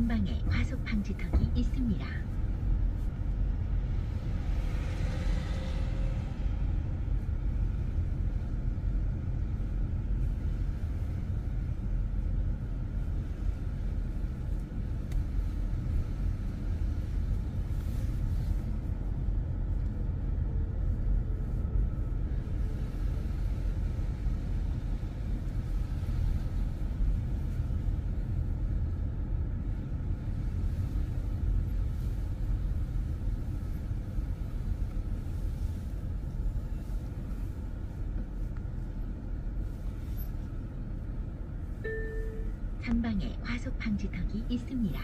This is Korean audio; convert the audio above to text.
전방에 과속 방지턱이 있습니다. 전방에 과속 방지턱이 있습니다.